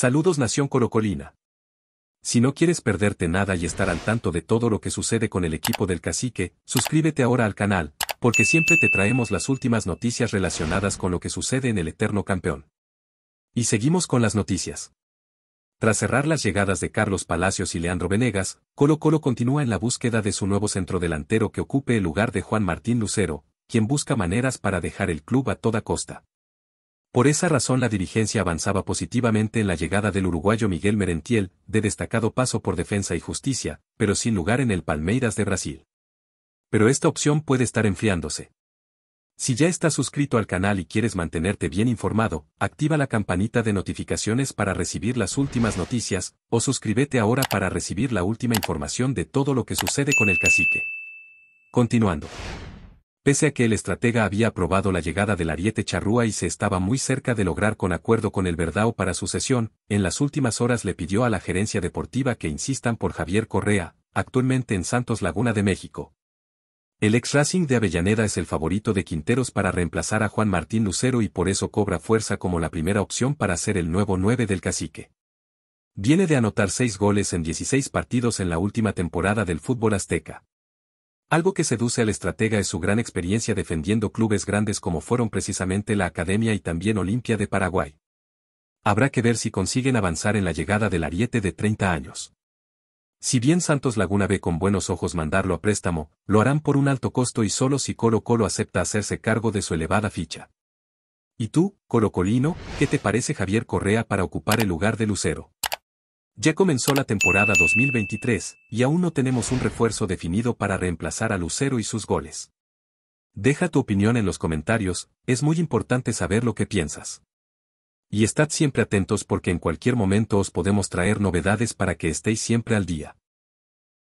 Saludos Nación Colocolina. Si no quieres perderte nada y estar al tanto de todo lo que sucede con el equipo del cacique, suscríbete ahora al canal, porque siempre te traemos las últimas noticias relacionadas con lo que sucede en el eterno campeón. Y seguimos con las noticias. Tras cerrar las llegadas de Carlos Palacios y Leandro Venegas, Colo Colo continúa en la búsqueda de su nuevo centrodelantero que ocupe el lugar de Juan Martín Lucero, quien busca maneras para dejar el club a toda costa. Por esa razón la dirigencia avanzaba positivamente en la llegada del uruguayo Miguel Merentiel, de destacado paso por defensa y justicia, pero sin lugar en el Palmeiras de Brasil. Pero esta opción puede estar enfriándose. Si ya estás suscrito al canal y quieres mantenerte bien informado, activa la campanita de notificaciones para recibir las últimas noticias, o suscríbete ahora para recibir la última información de todo lo que sucede con el cacique. Continuando. Pese a que el estratega había aprobado la llegada del Ariete Charrúa y se estaba muy cerca de lograr con acuerdo con el Verdao para su cesión, en las últimas horas le pidió a la gerencia deportiva que insistan por Javier Correa, actualmente en Santos Laguna de México. El ex Racing de Avellaneda es el favorito de Quinteros para reemplazar a Juan Martín Lucero y por eso cobra fuerza como la primera opción para ser el nuevo 9 del cacique. Viene de anotar 6 goles en 16 partidos en la última temporada del fútbol azteca. Algo que seduce al estratega es su gran experiencia defendiendo clubes grandes como fueron precisamente la Academia y también Olimpia de Paraguay. Habrá que ver si consiguen avanzar en la llegada del ariete de 30 años. Si bien Santos Laguna ve con buenos ojos mandarlo a préstamo, lo harán por un alto costo y solo si Colo Colo acepta hacerse cargo de su elevada ficha. ¿Y tú, Colo Colino, qué te parece Javier Correa para ocupar el lugar de Lucero? Ya comenzó la temporada 2023, y aún no tenemos un refuerzo definido para reemplazar a Lucero y sus goles. Deja tu opinión en los comentarios, es muy importante saber lo que piensas. Y estad siempre atentos porque en cualquier momento os podemos traer novedades para que estéis siempre al día.